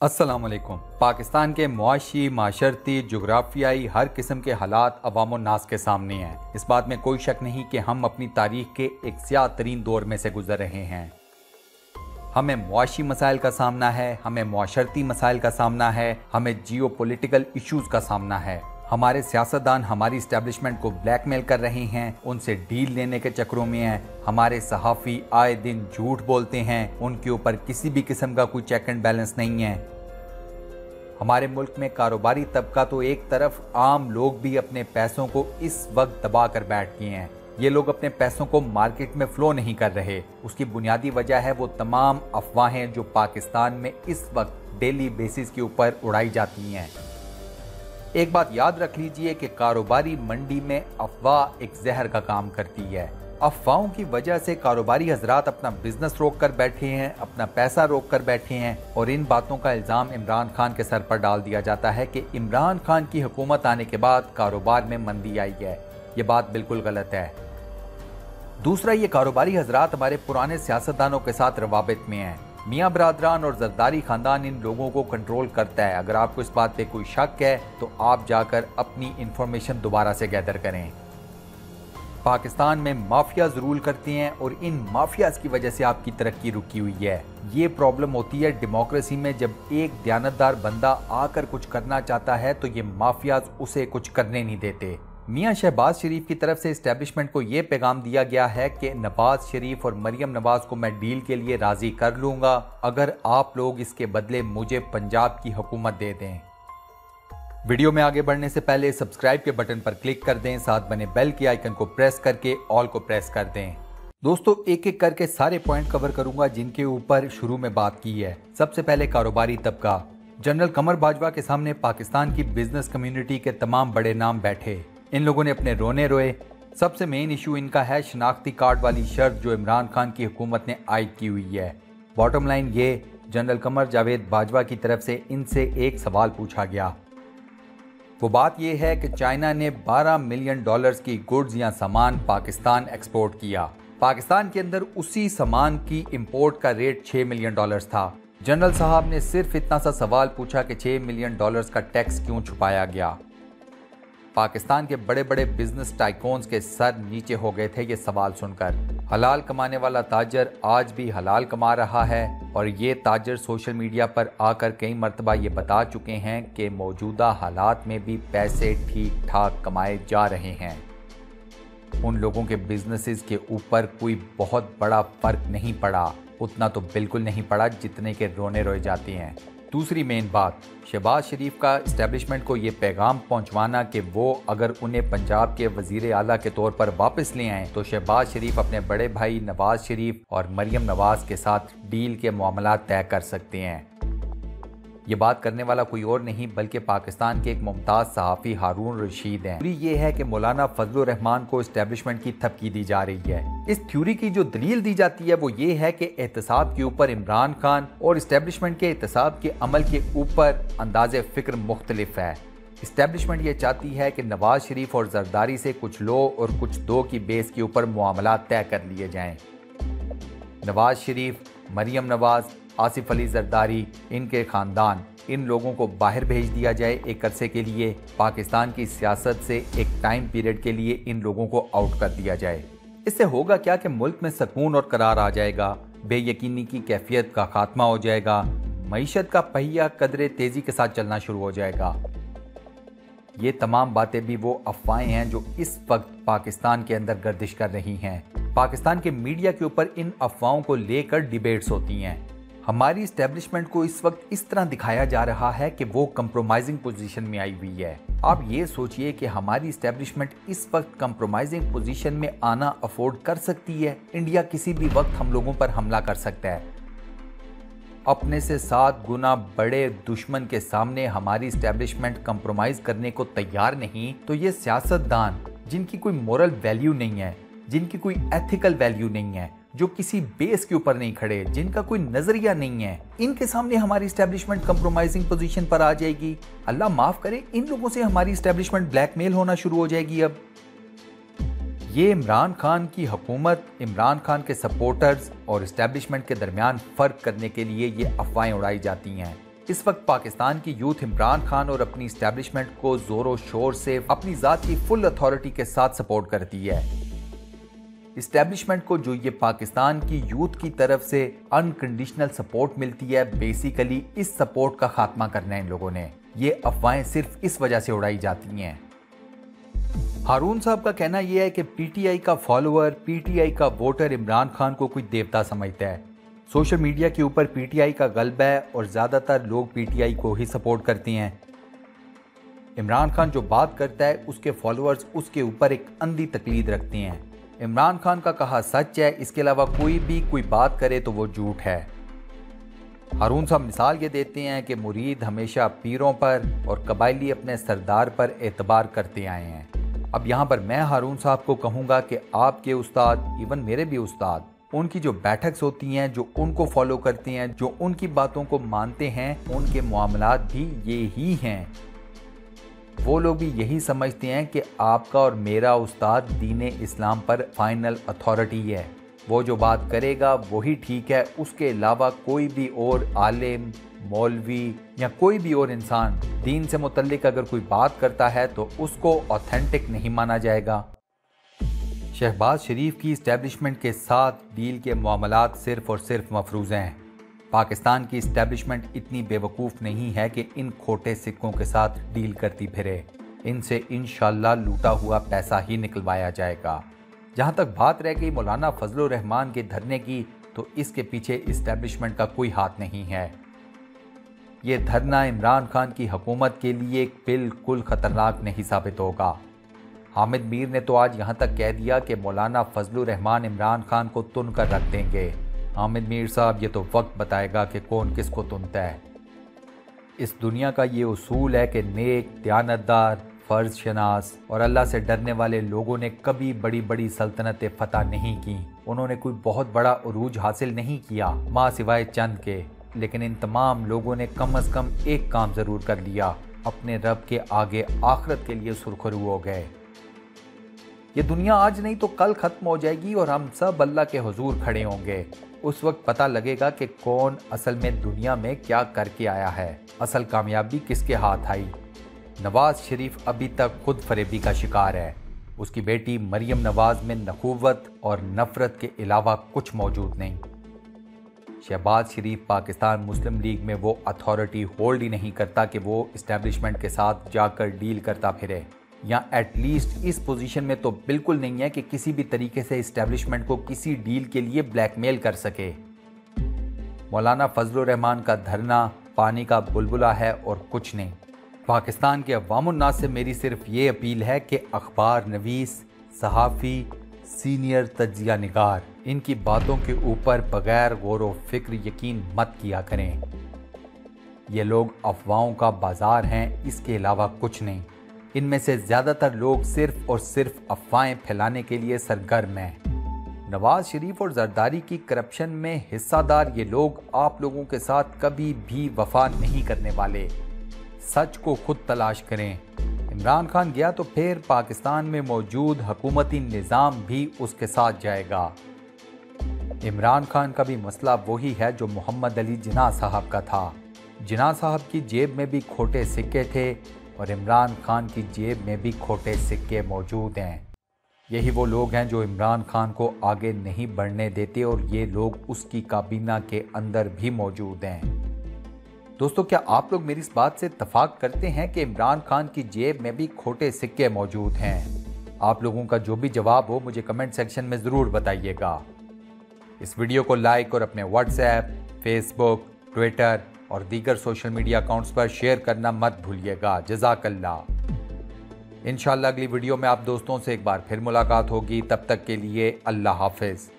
वालेकुम पाकिस्तान के मुआशी, माशरती, जोग्राफियाई हर किस्म के हालात अवाम नास के सामने हैं। इस बात में कोई शक नहीं कि हम अपनी तारीख के एक ज़्यादा तरीन दौर में से गुजर रहे हैं। हमें मुआशी मसाइल का सामना है, हमें माशरती मसाइल का सामना है, हमें जियो पोलिटिकल इशूज़ का सामना है। हमारे सियासतदान हमारी इस्टेब्लिशमेंट को ब्लैकमेल कर रहे हैं, उनसे डील लेने के चक्रों में हैं। हमारे सहाफ़ी आए दिन झूठ बोलते हैं, उनके ऊपर किसी भी किस्म का कोई चेक एंड बैलेंस नहीं है। हमारे मुल्क में कारोबारी तबका तो एक तरफ़ आम लोग भी अपने पैसों को इस वक्त दबा कर बैठ गए हैं। ये लोग अपने पैसों को मार्केट में फ्लो नहीं कर रहे। उसकी बुनियादी वजह है वो तमाम अफवाहें जो पाकिस्तान में इस वक्त डेली बेसिस के ऊपर उड़ाई जाती हैं। एक बात याद रख लीजिए कि कारोबारी मंडी में अफवाह एक जहर का काम करती है। अफवाहों की वजह से कारोबारी हजरात अपना बिज़नेस रोक कर बैठे हैं, अपना पैसा रोक कर बैठे हैं और इन बातों का इल्ज़ाम इमरान खान के सर पर डाल दिया जाता है कि इमरान खान की हुकूमत आने के बाद कारोबार में मंदी आई है। ये बात बिल्कुल गलत है। दूसरा, ये कारोबारी हजरात हमारे पुराने सियासतदानों के साथ रवाबित में हैं। मियाँ बरदरान और जरदारी खानदान इन लोगों को कंट्रोल करता है। अगर आपको इस बात पे कोई शक है तो आप जाकर अपनी इंफॉर्मेशन दोबारा से गैदर करें। पाकिस्तान में माफियाज रूल करते हैं और इन माफियाज की वजह से आपकी तरक्की रुकी हुई है। ये प्रॉब्लम होती है डेमोक्रेसी में जब एक दयानतदार बंदा आकर कुछ करना चाहता है तो ये माफियाज उसे कुछ करने नहीं देते। मियाँ शहबाज शरीफ की तरफ़ से इस्टेब्लिशमेंट को ये पैगाम दिया गया है कि नवाज़ शरीफ और मरियम नवाज़ को मैं डील के लिए राज़ी कर लूँगा, अगर आप लोग इसके बदले मुझे पंजाब की हुकूमत दे दें। वीडियो में आगे बढ़ने से पहले सब्सक्राइब के बटन पर क्लिक कर दें, साथ बने बेल के आइकन को प्रेस करके ऑल को प्रेस कर दें। दोस्तों एक एक करके सारे पॉइंट कवर करूँगा जिनके ऊपर शुरू में बात की है। सबसे पहले कारोबारी तबका। जनरल कमर बाजवा के सामने पाकिस्तान की बिज़नेस कम्युनिटी के तमाम बड़े नाम बैठे। इन लोगों ने अपने रोने रोए। सबसे मेन इशू इनका है शनाख्ती कार्ड वाली शर्त जो इमरान खान की हुकूमत ने आयद की हुई है। बॉटम लाइन ये, जनरल कमर जावेद बाजवा की तरफ़ से इनसे एक सवाल पूछा गया। वो बात यह है कि चाइना ने 12 मिलियन डॉलर्स की गुड्स या सामान पाकिस्तान एक्सपोर्ट किया। पाकिस्तान के अंदर उसी सामान की इंपोर्ट का रेट 6 मिलियन डॉलर्स था। जनरल साहब ने सिर्फ़ इतना सा सवाल पूछा कि 6 मिलियन डॉलर्स का टैक्स क्यों छुपाया गया? पाकिस्तान के बड़े बड़े बिज़नेस टाइकोन्स के सर नीचे हो गए थे ये सवाल सुनकर। हलाल कमाने वाला ताजर आज भी हलाल कमा रहा है और ये ताजर सोशल मीडिया पर आकर कई मरतबा ये बता चुके हैं कि मौजूदा हालात में भी पैसे ठीक ठाक कमाए जा रहे हैं। उन लोगों के बिजनेसेस के ऊपर कोई बहुत बड़ा फ़र्क नहीं पड़ा। उतना तो बिल्कुल नहीं पड़ा जितने के रोने रोए जाते हैं। दूसरी मेन बात, शहबाज शरीफ का इस्टेबलिशमेंट को ये पैगाम पहुंचवाना कि वो अगर उन्हें पंजाब के वज़ीर अला के तौर पर वापस ले आएँ तो शहबाज शरीफ अपने बड़े भाई नवाज़ शरीफ और मरियम नवाज़ के साथ डील के मामला तय कर सकते हैं। ये बात करने वाला कोई और नहीं, बल्कि पाकिस्तान के एक मुमताज़ सहाफ़ी हारून रशीद हैं। ये है कि मौलाना फजल रहमान को इस्टेब्लिशमेंट की थपकी दी जा रही है। इस थ्योरी की जो दलील दी जाती है, वो ये है कि एहतसाब के ऊपर इमरान खान और इस्टेब्लिशमेंट के एहतसाब के अमल के ऊपर अंदाज फ़िक्र मुख्तलिफ़ है। इस्टेब्लिशमेंट ये चाहती है कि नवाज़ शरीफ और जरदारी से कुछ लो और कुछ दो की बेस के ऊपर मामला तय कर लिए जाएँ। नवाज़ शरीफ, मरियम नवाज़ आसिफ अली जरदारी, इनके ख़ानदान, इन लोगों को बाहर भेज दिया जाए एक अरसे के लिए। पाकिस्तान की सियासत से एक टाइम पीरियड के लिए इन लोगों को आउट कर दिया जाए। इससे होगा क्या कि मुल्क में सुकून और करार आ जाएगा? बेयकीनी की कैफियत का खात्मा हो जाएगा। मीशत का पहिया कदरे तेज़ी के साथ चलना शुरू हो जाएगा। ये तमाम बातें भी वो अफवाहें हैं जो इस वक्त पाकिस्तान के अंदर गर्दिश कर रही हैं। पाकिस्तान के मीडिया के ऊपर इन अफवाहों को लेकर डिबेट्स होती हैं। हमारी इस्टेब्लिशमेंट को इस वक्त इस तरह दिखाया जा रहा है कि वो कंप्रोमाइजिंग पोजीशन में आई हुई है। आप ये सोचिए कि हमारी इस्टेब्लिशमेंट इस वक्त कंप्रोमाइजिंग पोजीशन में आना अफोर्ड कर सकती है। इंडिया किसी भी वक्त हम लोगों पर हमला कर सकता है। अपने से सात गुना बड़े दुश्मन के सामने हमारी इस्टेब्लिशमेंट कंप्रोमाइज करने को तैयार नहीं तो ये सियासतदान, जिनकी कोई मॉरल वैल्यू नहीं है, जिनकी कोई एथिकल वैल्यू नहीं है जो किसी बेस के ऊपर नहीं खड़े, जिनका कोई नज़रिया नहीं है, इनके सामने हमारी स्टैब्लिशमेंट कंप्रोमाइजिंग पोजीशन पर आ जाएगी। अल्लाह माफ़ करे, इन लोगों से हमारी स्टैब्लिशमेंट ब्लैकमेल होना शुरू हो जाएगी अब। ये इमरान खान की हुकूमत, इमरान खान के सपोर्टर्स और इस्टेब्लिशमेंट के दरमियान फ़र्क करने के लिए ये अफवाहें उड़ाई जाती हैं। इस वक्त पाकिस्तान की यूथ इमरान खान और अपनी स्टैब्लिशमेंट को जोरों शोर से अपनी जात की फुल अथॉरिटी के साथ सपोर्ट करती है। इस्टेब्लिशमेंट को जो ये पाकिस्तान की यूथ की तरफ़ से अनकंडीशनल सपोर्ट मिलती है बेसिकली इस सपोर्ट का खात्मा करना है इन लोगों ने। ये अफवाहें सिर्फ़ इस वजह से उड़ाई जाती हैं। हारून साहब का कहना यह है कि पीटीआई का फॉलोअर पीटीआई का वोटर इमरान खान को कोई देवता समझता है। सोशल मीडिया के ऊपर पीटीआई का गलबा है और ज़्यादातर लोग पीटीआई को ही सपोर्ट करते हैं। इमरान खान जो बात करता है, उसके फॉलोअर्स उसके ऊपर एक अंधी तकलीद रखते हैं। इमरान खान का कहा सच है, इसके अलावा कोई भी कोई बात करे तो वो झूठ है। हारून साहब मिसाल ये देते हैं कि मुरीद हमेशा पीरों पर और कबायली अपने सरदार पर एतबार करते आए हैं। अब यहाँ पर मैं हारून साहब को कहूँगा कि आपके उस्ताद, इवन मेरे भी उस्ताद, उनकी जो बैठक्स होती हैं, जो उनको फॉलो करते हैं, जो उनकी बातों को मानते हैं, उनके मामला भी ये ही हैं। वो लोग भी यही समझते हैं कि आपका और मेरा उस्ताद दीन इस्लाम पर फाइनल अथॉरिटी है। वो जो बात करेगा, वही ठीक है। उसके अलावा कोई भी और आलिम, मौलवी या कोई भी और इंसान दीन से मुतलिक अगर कोई बात करता है तो उसको ऑथेंटिक नहीं माना जाएगा। शहबाज शरीफ की इस्टेब्लिशमेंट के साथ डील के मामलात सिर्फ़ और सिर्फ़ मफरूज़ हैं। पाकिस्तान की इस्टेब्लिशमेंट इतनी बेवकूफ़ नहीं है कि इन खोटे सिक्कों के साथ डील करती फिरे। इनसे इन लूटा हुआ पैसा ही निकलवाया जाएगा। जहाँ तक बात रह गई मौलाना फजल रहमान के धरने की तो इसके पीछे इस्टेब्लिशमेंट का कोई हाथ नहीं है। ये धरना इमरान खान की हुकूमत के लिए बिल्कुल ख़तरनाक नहीं साबित होगा। हामिद मीर ने तो आज यहाँ तक कह दिया कि मौलाना फजल रहमान इमरान खान को तुन कर रख देंगे। हामिद मीर साहब, ये तो वक्त बताएगा कि कौन किसको तुनता है। इस दुनिया का ये उसूल है कि नेक, दयानतदार फ़र्ज़ शनास और अल्लाह से डरने वाले लोगों ने कभी बड़ी बड़ी सल्तनतें फतह नहीं की। उन्होंने कोई बहुत बड़ा अरूज हासिल नहीं किया, माँ सिवाय चंद के। लेकिन इन तमाम लोगों ने कम अज़ कम एक काम ज़रूर कर लिया, अपने रब के आगे आखरत के लिए सुरखरू हो गए। ये दुनिया आज नहीं तो कल ख़त्म हो जाएगी और हम सब अल्लाह के हजूर खड़े होंगे। उस वक्त पता लगेगा कि कौन असल में दुनिया में क्या करके आया है। असल कामयाबी किसके हाथ आई? नवाज़ शरीफ अभी तक खुद फरेबी का शिकार है। उसकी बेटी मरियम नवाज़ में नखुवत और नफरत के अलावा कुछ मौजूद नहीं। शहबाज शरीफ पाकिस्तान मुस्लिम लीग में वो अथॉरिटी होल्ड ही नहीं करता कि वो इस्टेब्लिशमेंट के साथ जाकर डील करता फिरे। या एटलीस्ट इस पोजीशन में तो बिल्कुल नहीं है कि किसी भी तरीके से इस्टेब्लिशमेंट को किसी डील के लिए ब्लैकमेल कर सके। मौलाना फजल रहमान का धरना, पानी का बुलबुला है और कुछ नहीं। पाकिस्तान के अवामनास से मेरी सिर्फ़ ये अपील है कि अखबार नवीस, सहाफ़ी, सीनियर तजिया निगार, इनकी बातों के ऊपर बगैर गौर व फ़िक्र यकीन मत किया करें। ये लोग अफवाहों का बाज़ार हैं, इसके अलावा कुछ नहीं। इनमें से ज़्यादातर लोग सिर्फ़ और सिर्फ़ अफवाहें फैलाने के लिए सरगर्म हैं। नवाज़ शरीफ और जरदारी की करप्शन में हिस्सादार ये लोग आप लोगों के साथ कभी भी वफा नहीं करने वाले। सच को खुद तलाश करें। इमरान खान गया तो फिर पाकिस्तान में मौजूद हकूमती निज़ाम भी उसके साथ जाएगा। इमरान खान का भी मसला वही है जो मोहम्मद अली जिना साहब का था। जिना साहब की जेब में भी खोटे सिक्के थे और इमरान खान की जेब में भी खोटे सिक्के मौजूद हैं। यही वो लोग हैं जो इमरान खान को आगे नहीं बढ़ने देते और ये लोग उसकी काबीना के अंदर भी मौजूद हैं। दोस्तों, क्या आप लोग मेरी इस बात से इतफाक करते हैं कि इमरान खान की जेब में भी खोटे सिक्के मौजूद हैं? आप लोगों का जो भी जवाब हो, मुझे कमेंट सेक्शन में ज़रूर बताइएगा। इस वीडियो को लाइक और अपने व्हाट्सएप, फेसबुक, ट्विटर और दीगर सोशल मीडिया अकाउंट्स पर शेयर करना मत भूलिएगा। जजाकल्ला इन अगली वीडियो में आप दोस्तों से एक बार फिर मुलाकात होगी। तब तक के लिए अल्लाह हाफिज़।